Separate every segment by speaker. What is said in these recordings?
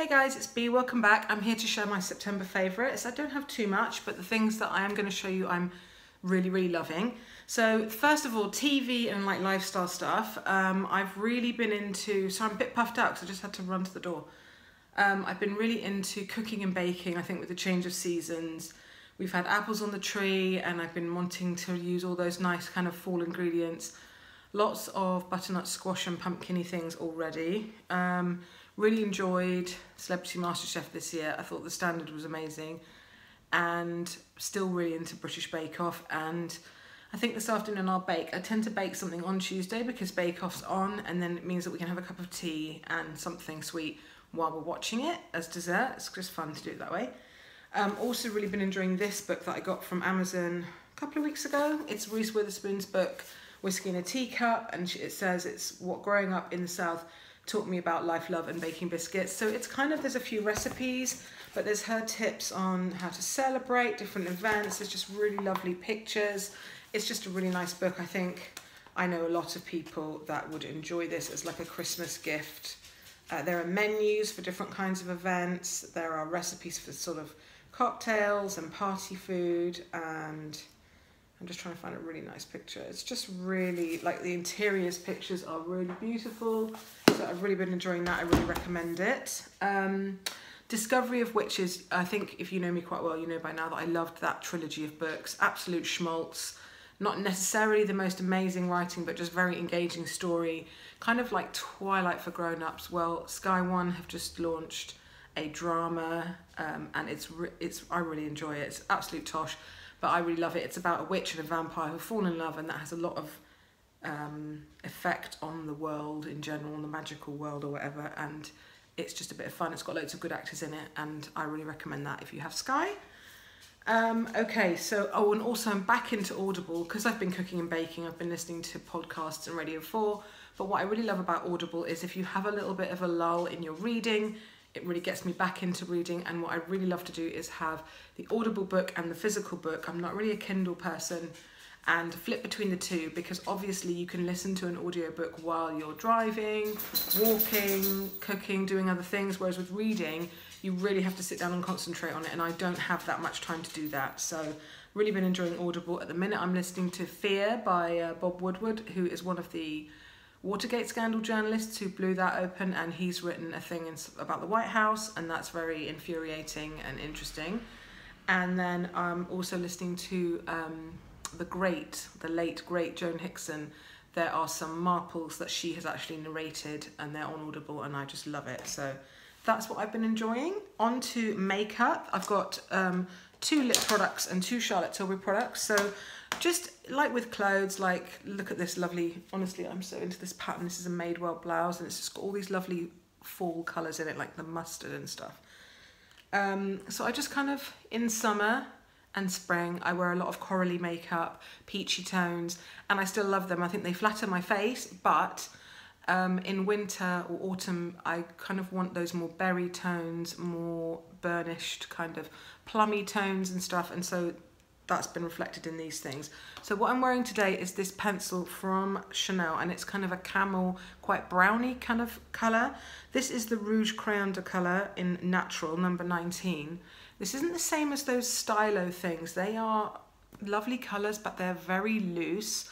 Speaker 1: Hey guys, it's B, welcome back. I'm here to share my September favourites. I don't have too much, but the things that I am going to show you I'm really, really loving. So first of all, TV and like lifestyle stuff. Um, I've really been into, so I'm a bit puffed out because I just had to run to the door. Um, I've been really into cooking and baking, I think with the change of seasons. We've had apples on the tree and I've been wanting to use all those nice kind of fall ingredients. Lots of butternut squash and pumpkiny things already. Um, Really enjoyed Celebrity MasterChef this year. I thought the standard was amazing and still really into British Bake Off and I think this afternoon I'll bake. I tend to bake something on Tuesday because Bake Off's on and then it means that we can have a cup of tea and something sweet while we're watching it as dessert. It's just fun to do it that way. Um, also really been enjoying this book that I got from Amazon a couple of weeks ago. It's Reese Witherspoon's book, Whiskey in a Teacup, and it says it's what growing up in the South taught me about life, love and baking biscuits. So it's kind of, there's a few recipes, but there's her tips on how to celebrate different events. There's just really lovely pictures. It's just a really nice book. I think I know a lot of people that would enjoy this as like a Christmas gift. Uh, there are menus for different kinds of events. There are recipes for sort of cocktails and party food and I'm just trying to find a really nice picture. It's just really, like the interiors pictures are really beautiful. So I've really been enjoying that. I really recommend it. Um, Discovery of Witches, I think if you know me quite well, you know by now that I loved that trilogy of books. Absolute schmaltz. Not necessarily the most amazing writing, but just very engaging story. Kind of like Twilight for grown-ups. Well, Sky One have just launched a drama um, and it's, it's I really enjoy it. It's absolute tosh but I really love it. It's about a witch and a vampire who fall in love, and that has a lot of um, effect on the world in general, on the magical world or whatever. And it's just a bit of fun. It's got loads of good actors in it, and I really recommend that if you have Sky. Um, okay, so, oh, and also I'm back into Audible because I've been cooking and baking. I've been listening to podcasts and Radio 4. But what I really love about Audible is if you have a little bit of a lull in your reading, it really gets me back into reading and what I really love to do is have the audible book and the physical book. I'm not really a Kindle person and flip between the two because obviously you can listen to an audiobook while you're driving, walking, cooking, doing other things whereas with reading you really have to sit down and concentrate on it and I don't have that much time to do that. So really been enjoying Audible. At the minute I'm listening to Fear by uh, Bob Woodward who is one of the Watergate scandal journalists who blew that open, and he's written a thing in, about the White House, and that's very infuriating and interesting. And then I'm also listening to um, the great, the late great Joan Hickson. There are some Marples that she has actually narrated, and they're on Audible, and I just love it. So that's what I've been enjoying. On to makeup. I've got um, two lip products and two Charlotte Tilbury products. So just like with clothes, like look at this lovely, honestly, I'm so into this pattern. This is a Madewell blouse and it's just got all these lovely fall colours in it, like the mustard and stuff. Um, so I just kind of, in summer and spring, I wear a lot of corally makeup, peachy tones, and I still love them. I think they flatter my face, but um, in winter or autumn, I kind of want those more berry tones, more burnished kind of plummy tones and stuff. And so that's been reflected in these things. So what I'm wearing today is this pencil from Chanel and it's kind of a camel, quite browny kind of colour. This is the Rouge Crayon de Couleur in Natural, number 19. This isn't the same as those stylo things. They are lovely colours, but they're very loose,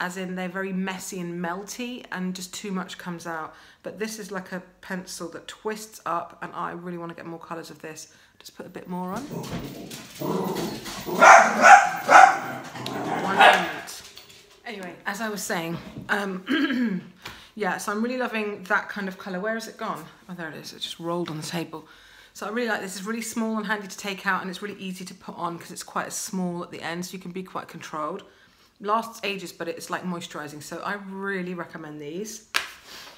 Speaker 1: as in they're very messy and melty and just too much comes out. But this is like a pencil that twists up and I really want to get more colours of this. Just put a bit more on. Anyway, as I was saying, um, yeah, so I'm really loving that kind of colour. Where has it gone? Oh, there it is. It just rolled on the table. So I really like this. It's really small and handy to take out and it's really easy to put on because it's quite small at the end so you can be quite controlled. Lasts ages, but it's like moisturising. So I really recommend these.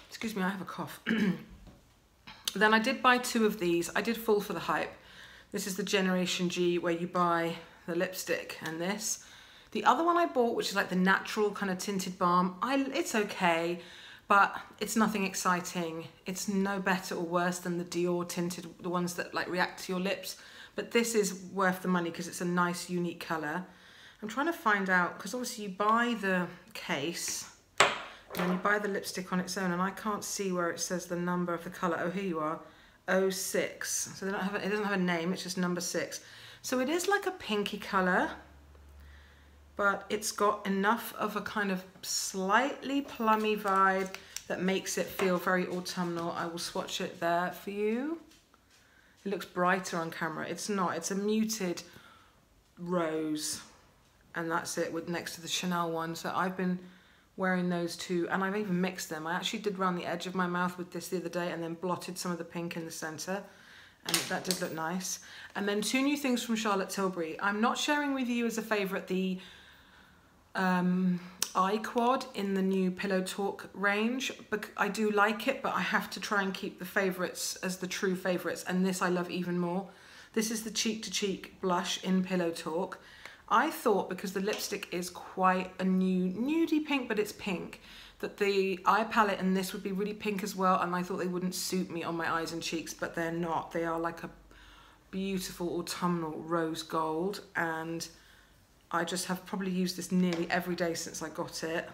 Speaker 1: Excuse me, I have a cough. then I did buy two of these. I did fall for the hype. This is the Generation G where you buy the lipstick and this. The other one I bought, which is like the natural kind of tinted balm, I, it's okay, but it's nothing exciting. It's no better or worse than the Dior tinted, the ones that like react to your lips. But this is worth the money because it's a nice, unique colour. I'm trying to find out, because obviously you buy the case, and you buy the lipstick on its own, and I can't see where it says the number of the colour. Oh, here you are. 06. So they don't have a, it doesn't have a name, it's just number six. So it is like a pinky color, but it's got enough of a kind of slightly plummy vibe that makes it feel very autumnal. I will swatch it there for you. It looks brighter on camera. It's not, it's a muted rose and that's it with next to the Chanel one. So I've been wearing those two and I've even mixed them. I actually did round the edge of my mouth with this the other day and then blotted some of the pink in the center and that did look nice. And then two new things from Charlotte Tilbury. I'm not sharing with you as a favorite the um, eye quad in the new Pillow Talk range. But I do like it, but I have to try and keep the favorites as the true favorites. And this I love even more. This is the Cheek to Cheek blush in Pillow Talk. I thought because the lipstick is quite a new nudie pink, but it's pink, that the eye palette and this would be really pink as well. And I thought they wouldn't suit me on my eyes and cheeks, but they're not. They are like a beautiful autumnal rose gold. And I just have probably used this nearly every day since I got it.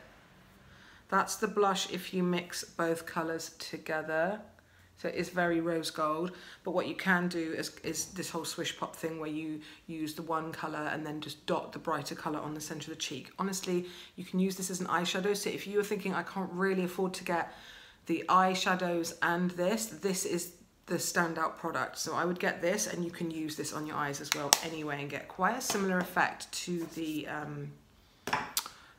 Speaker 1: That's the blush if you mix both colours together. So it is very rose gold, but what you can do is, is this whole swish pop thing where you use the one colour and then just dot the brighter colour on the centre of the cheek. Honestly, you can use this as an eyeshadow. So if you are thinking, I can't really afford to get the eyeshadows and this, this is the standout product. So I would get this and you can use this on your eyes as well anyway and get quite a similar effect to the, um,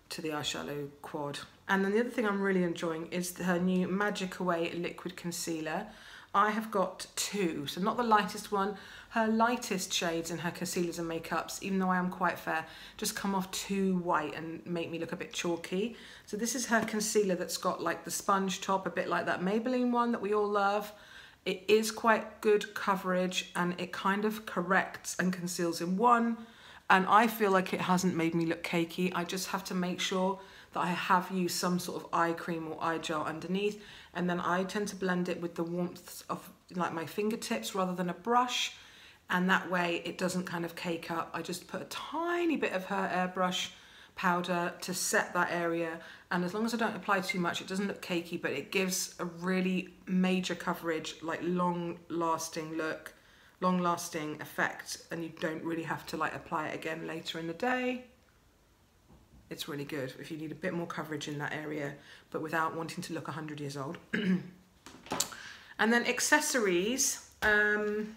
Speaker 1: to the eyeshadow quad. And then the other thing I'm really enjoying is her new Magic Away Liquid Concealer. I have got two, so not the lightest one. Her lightest shades in her concealers and makeups, even though I am quite fair, just come off too white and make me look a bit chalky. So this is her concealer that's got like the sponge top, a bit like that Maybelline one that we all love. It is quite good coverage and it kind of corrects and conceals in one. And I feel like it hasn't made me look cakey. I just have to make sure that I have used some sort of eye cream or eye gel underneath and then I tend to blend it with the warmth of like my fingertips rather than a brush and that way it doesn't kind of cake up. I just put a tiny bit of her airbrush powder to set that area and as long as I don't apply too much it doesn't look cakey but it gives a really major coverage like long lasting look long lasting effect and you don't really have to like apply it again later in the day it's really good if you need a bit more coverage in that area, but without wanting to look 100 years old. and then accessories. Um,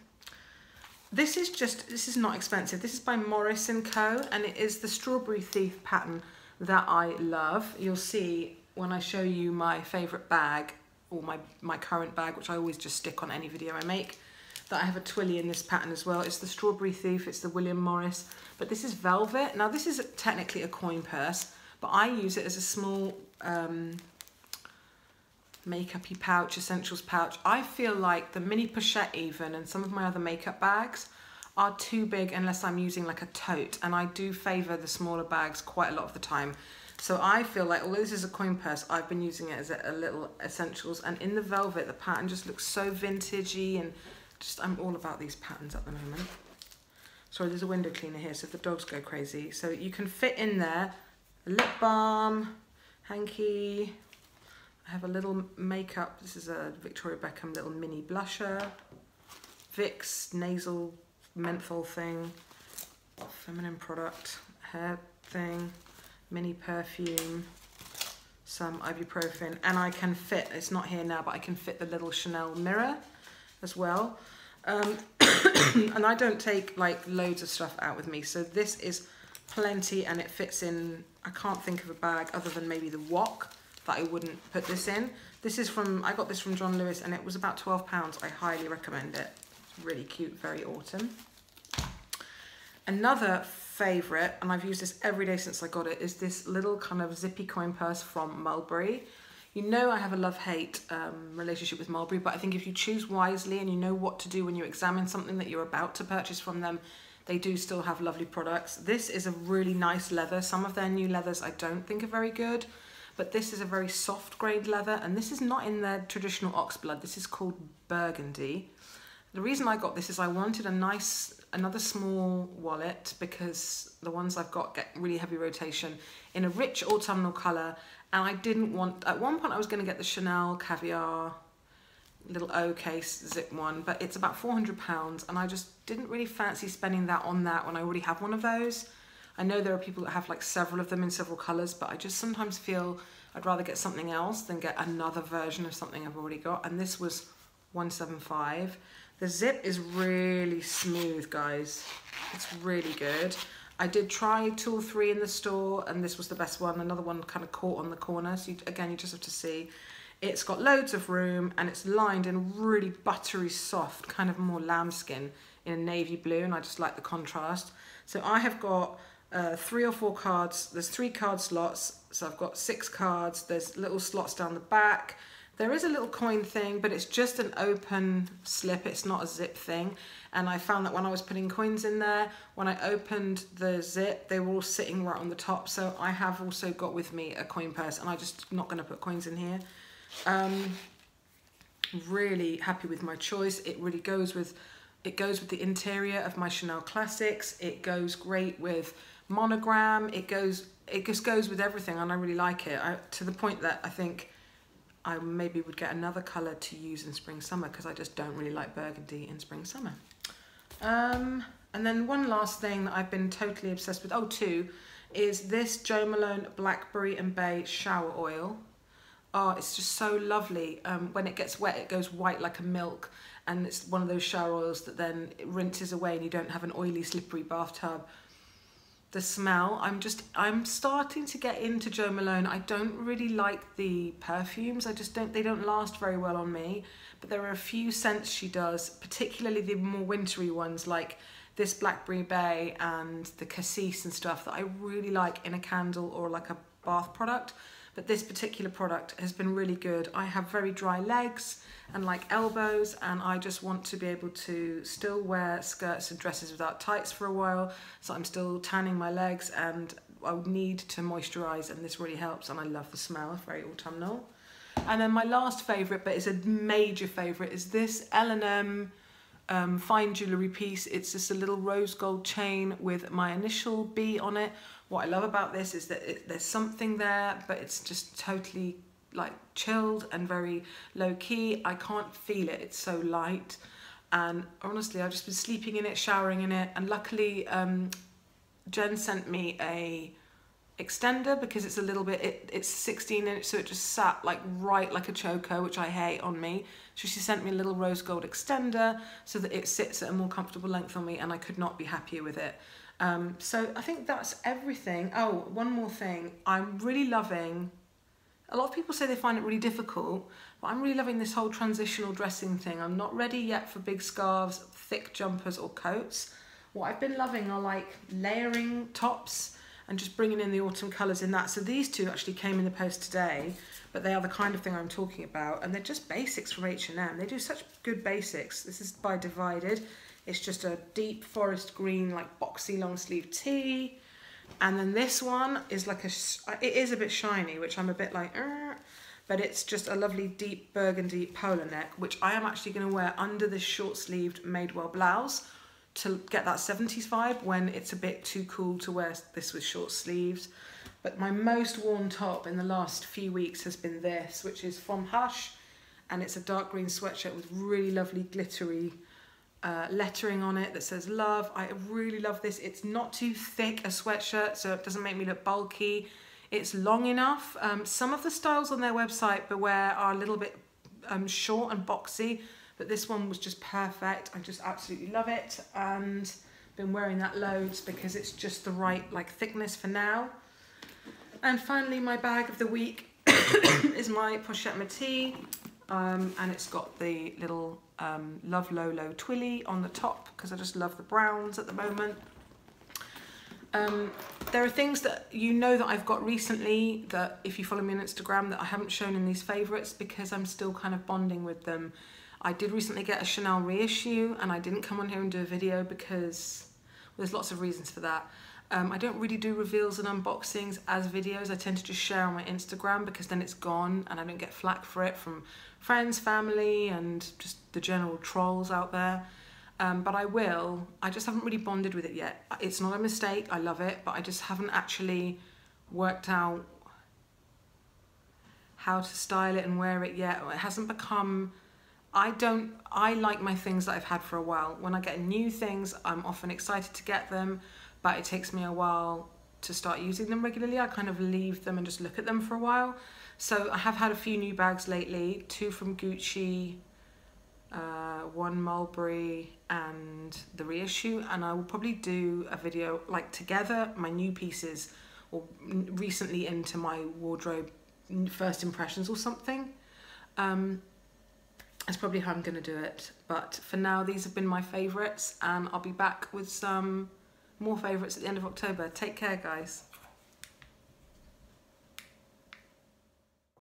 Speaker 1: this is just, this is not expensive. This is by Morris & Co. And it is the Strawberry Thief pattern that I love. You'll see when I show you my favorite bag or my, my current bag, which I always just stick on any video I make that I have a twilly in this pattern as well. It's the Strawberry Thief, it's the William Morris, but this is velvet. Now this is technically a coin purse, but I use it as a small um, makeup pouch, essentials pouch. I feel like the mini pochette even and some of my other makeup bags are too big unless I'm using like a tote and I do favour the smaller bags quite a lot of the time. So I feel like, although this is a coin purse, I've been using it as a, a little essentials and in the velvet, the pattern just looks so vintagey and just I'm all about these patterns at the moment. Sorry, there's a window cleaner here, so the dogs go crazy. So you can fit in there a lip balm, hanky. I have a little makeup. This is a Victoria Beckham little mini blusher. Vicks nasal menthol thing. Feminine product, hair thing, mini perfume, some ibuprofen. And I can fit, it's not here now, but I can fit the little Chanel mirror as well. Um, and I don't take like loads of stuff out with me. So this is plenty and it fits in, I can't think of a bag other than maybe the WOC that I wouldn't put this in. This is from, I got this from John Lewis and it was about 12 pounds. I highly recommend it. It's really cute, very autumn. Another favorite, and I've used this every day since I got it, is this little kind of zippy coin purse from Mulberry. You know I have a love-hate um, relationship with Mulberry, but I think if you choose wisely and you know what to do when you examine something that you're about to purchase from them, they do still have lovely products. This is a really nice leather. Some of their new leathers I don't think are very good, but this is a very soft grade leather, and this is not in their traditional oxblood. This is called burgundy. The reason I got this is I wanted a nice, another small wallet because the ones I've got get really heavy rotation in a rich autumnal colour and I didn't want, at one point I was going to get the Chanel Caviar little O case zip one, but it's about 400 pounds and I just didn't really fancy spending that on that when I already have one of those. I know there are people that have like several of them in several colors, but I just sometimes feel I'd rather get something else than get another version of something I've already got. And this was 175. The zip is really smooth, guys. It's really good. I did try two or three in the store and this was the best one. Another one kind of caught on the corner. So you, again, you just have to see. It's got loads of room and it's lined in really buttery soft, kind of more lambskin in a navy blue. And I just like the contrast. So I have got uh, three or four cards. There's three card slots. So I've got six cards. There's little slots down the back. There is a little coin thing, but it's just an open slip. It's not a zip thing. And I found that when I was putting coins in there, when I opened the zip, they were all sitting right on the top. So I have also got with me a coin purse and I'm just not gonna put coins in here. Um, really happy with my choice. It really goes with, it goes with the interior of my Chanel Classics. It goes great with monogram. It goes, it just goes with everything and I really like it. I, to the point that I think I maybe would get another colour to use in spring summer because I just don't really like burgundy in spring summer. Um, and then one last thing that I've been totally obsessed with, oh two, is this Jo Malone Blackberry and Bay shower oil. Oh, it's just so lovely. Um, when it gets wet, it goes white like a milk. And it's one of those shower oils that then rinses away and you don't have an oily, slippery bathtub. The smell, I'm just, I'm starting to get into Jo Malone. I don't really like the perfumes. I just don't, they don't last very well on me but there are a few scents she does, particularly the more wintry ones like this Blackberry Bay and the Cassis and stuff that I really like in a candle or like a bath product. But this particular product has been really good. I have very dry legs and like elbows and I just want to be able to still wear skirts and dresses without tights for a while. So I'm still tanning my legs and I need to moisturize and this really helps and I love the smell, very autumnal. And then my last favourite, but it's a major favourite, is this L&M um, fine jewellery piece. It's just a little rose gold chain with my initial B on it. What I love about this is that it, there's something there, but it's just totally like chilled and very low key. I can't feel it, it's so light. And honestly, I've just been sleeping in it, showering in it. And luckily, um, Jen sent me a extender because it's a little bit, it, it's 16 inch, so it just sat like right like a choker, which I hate on me. So she sent me a little rose gold extender so that it sits at a more comfortable length on me and I could not be happier with it. Um, so I think that's everything. Oh, one more thing. I'm really loving, a lot of people say they find it really difficult, but I'm really loving this whole transitional dressing thing. I'm not ready yet for big scarves, thick jumpers or coats. What I've been loving are like layering tops and just bringing in the autumn colours in that. So these two actually came in the post today, but they are the kind of thing I'm talking about. And they're just basics from H&M. They do such good basics. This is by Divided. It's just a deep forest green, like boxy long sleeve tee. And then this one is like a, it is a bit shiny, which I'm a bit like, uh, but it's just a lovely deep burgundy polo neck, which I am actually going to wear under this short sleeved Madewell blouse to get that 70s vibe when it's a bit too cool to wear this with short sleeves. But my most worn top in the last few weeks has been this, which is from Hush, and it's a dark green sweatshirt with really lovely glittery uh, lettering on it that says love. I really love this. It's not too thick a sweatshirt, so it doesn't make me look bulky. It's long enough. Um, some of the styles on their website, Beware, are a little bit um, short and boxy, but this one was just perfect. I just absolutely love it and been wearing that loads because it's just the right like thickness for now. And finally my bag of the week is my Pochette Métis um, and it's got the little um, Love Lolo Twilly on the top because I just love the browns at the moment. Um, there are things that you know that I've got recently that if you follow me on Instagram that I haven't shown in these favourites because I'm still kind of bonding with them I did recently get a Chanel reissue and I didn't come on here and do a video because well, there's lots of reasons for that. Um, I don't really do reveals and unboxings as videos. I tend to just share on my Instagram because then it's gone and I don't get flack for it from friends, family and just the general trolls out there. Um, but I will. I just haven't really bonded with it yet. It's not a mistake. I love it, but I just haven't actually worked out how to style it and wear it yet. It hasn't become I don't, I like my things that I've had for a while. When I get new things, I'm often excited to get them, but it takes me a while to start using them regularly. I kind of leave them and just look at them for a while. So I have had a few new bags lately, two from Gucci, uh, one Mulberry and the reissue and I will probably do a video like together my new pieces or recently into my wardrobe first impressions or something. Um, that's probably how I'm going to do it. But for now, these have been my favourites, and I'll be back with some more favourites at the end of October. Take care, guys.